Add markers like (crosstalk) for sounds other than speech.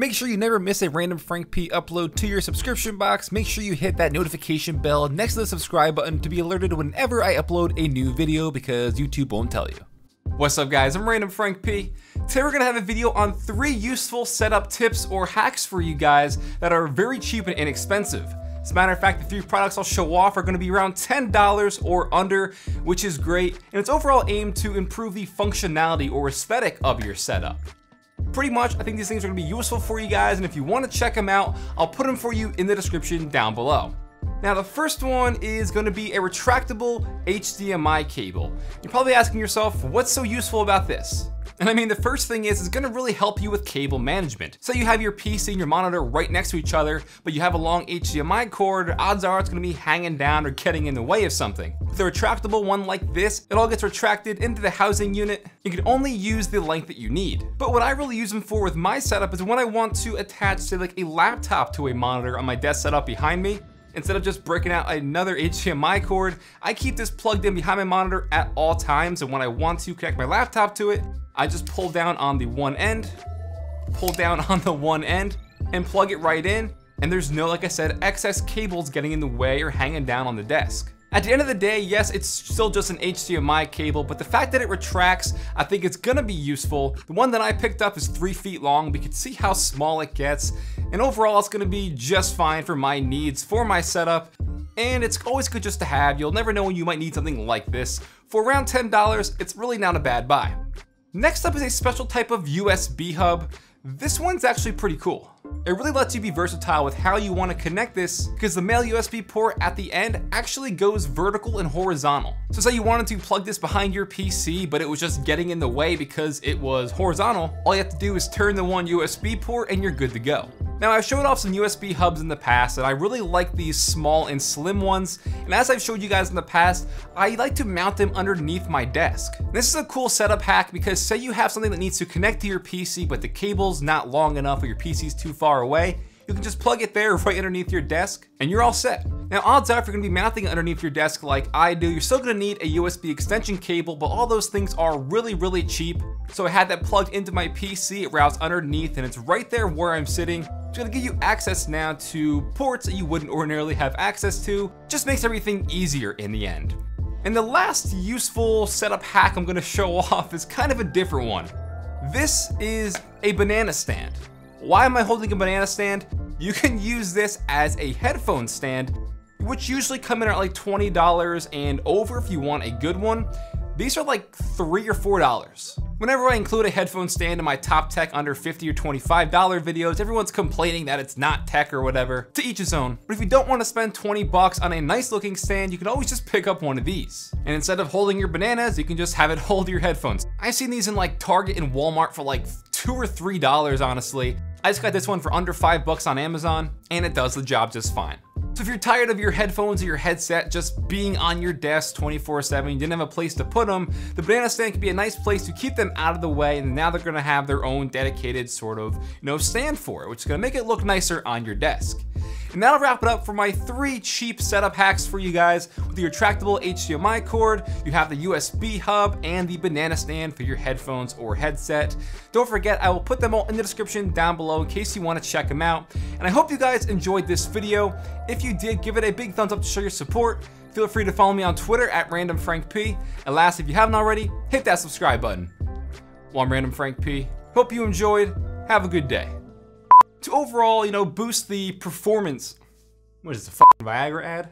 make sure you never miss a random Frank P upload to your subscription box, make sure you hit that notification bell next to the subscribe button to be alerted whenever I upload a new video because YouTube won't tell you. What's up guys, I'm Random Frank P. Today we're gonna have a video on three useful setup tips or hacks for you guys that are very cheap and inexpensive. As a matter of fact, the three products I'll show off are gonna be around $10 or under, which is great, and it's overall aimed to improve the functionality or aesthetic of your setup. Pretty much, I think these things are gonna be useful for you guys, and if you wanna check them out, I'll put them for you in the description down below. Now the first one is to be a retractable HDMI cable. You're probably asking yourself, what's so useful about this? And I mean, the first thing is, it's gonna really help you with cable management. Say you have your PC and your monitor right next to each other, but you have a long HDMI cord, odds are it's gonna be hanging down or getting in the way of something. With a retractable one like this, it all gets retracted into the housing unit. You can only use the length that you need. But what I really use them for with my setup is when I want to attach, say like a laptop to a monitor on my desk setup behind me, Instead of just breaking out another HDMI cord, I keep this plugged in behind my monitor at all times and when I want to connect my laptop to it, I just pull down on the one end, pull down (laughs) on the one end, and plug it right in, and there's no, like I said, excess cables getting in the way or hanging down on the desk. At the end of the day, yes, it's still just an HDMI cable, but the fact that it retracts, I think it's gonna be useful. The one that I picked up is three feet long. We can see how small it gets. And overall, it's gonna be just fine for my needs, for my setup. And it's always good just to have. You'll never know when you might need something like this. For around $10, it's really not a bad buy. Next up is a special type of USB hub. This one's actually pretty cool. It really lets you be versatile with how you want to connect this because the male USB port at the end actually goes vertical and horizontal. So say you wanted to plug this behind your PC, but it was just getting in the way because it was horizontal, all you have to do is turn the one USB port and you're good to go. Now I've showed off some USB hubs in the past and I really like these small and slim ones. And as I've showed you guys in the past, I like to mount them underneath my desk. This is a cool setup hack because say you have something that needs to connect to your PC but the cable's not long enough or your PC's too far away, you can just plug it there (laughs) right underneath your desk and you're all set. Now odds are if you're gonna be mounting it underneath your desk like I do, you're still gonna need a USB extension cable, but all those things are really, really cheap. So I had that plugged into my PC, it routes underneath and it's right there where I'm sitting. It's gonna give you access now to ports that you wouldn't ordinarily have access to. Just makes everything easier in the end. And the last useful setup hack I'm gonna show (laughs) off is kind of a different one. This is a banana stand. Why am I holding a banana stand? You can use this as a headphone stand, which usually come in at like $20 and over if you want a good one. These are like three or four dollars. Whenever I include a headphone stand in my top tech under 50 or $25 videos, everyone's complaining that it's not tech or whatever. To each his own. But if you don't want to spend 20 bucks on a nice looking stand, you can always just pick up one of these. And instead of holding your bananas, you can just have it (laughs) hold your headphones. I've seen these in like Target and Walmart for like two or three dollars honestly. I just got this one for under five bucks on Amazon, and it does the job just fine. So if you're tired of your headphones or your headset just being on your desk 24-7, you didn't have a place to put them, the banana stand can be a nice place to keep them out of the way, and now they're gonna have their own dedicated sort of, you know, stand for it, which is gonna make it look nicer on your desk. And that'll wrap it up for my three cheap setup hacks for you guys. With the retractable HDMI cord, you have the USB hub, and the banana stand for your headphones or headset. Don't forget, I will put them all in the description down below in case you want to check them out. And I hope you guys enjoyed this video. If you did, give it a big thumbs up to show your support. Feel free to follow me on Twitter at RandomFrankP. And last, if you haven't already, hit that subscribe button. Well, I'm Random Frank P. Hope you enjoyed. Have a good day to overall, you know, boost the performance. What is this, a Viagra ad?